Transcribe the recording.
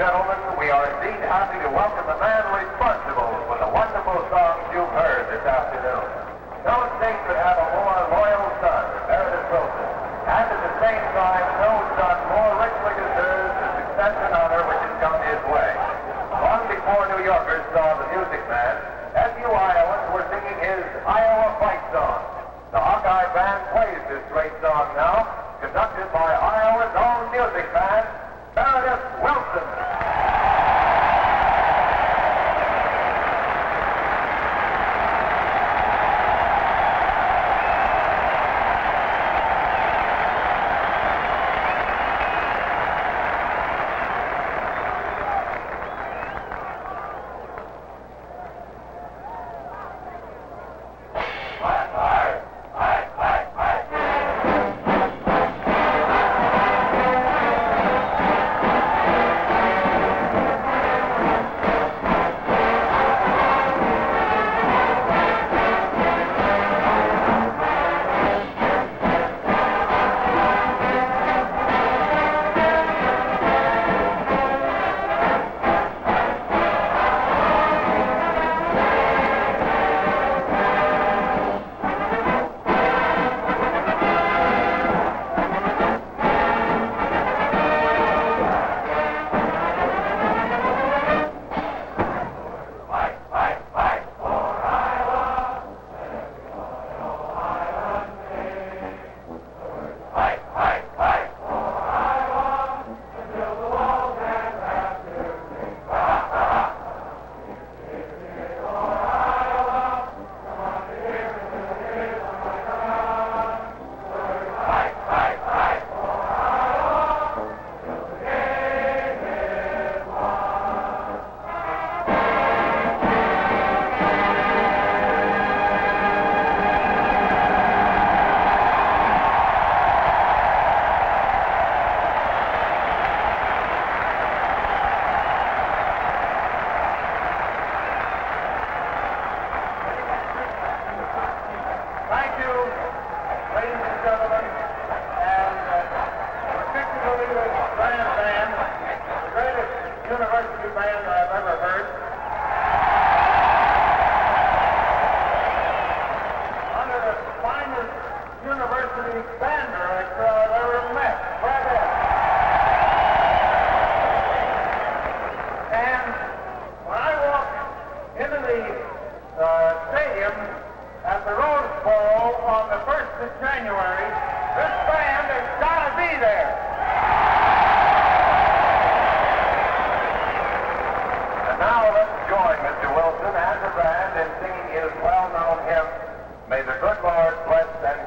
gentlemen, we are indeed happy to welcome the man responsible for the wonderful songs you've heard this afternoon. No state could have a more loyal son than Meredith Willson, and at the same time, no son more richly deserves the success and honor which has come his way. Long before New Yorkers saw the Music Man, FU join Mr. Willson and the band in singing his well-known hymn, May the Good Lord Bless and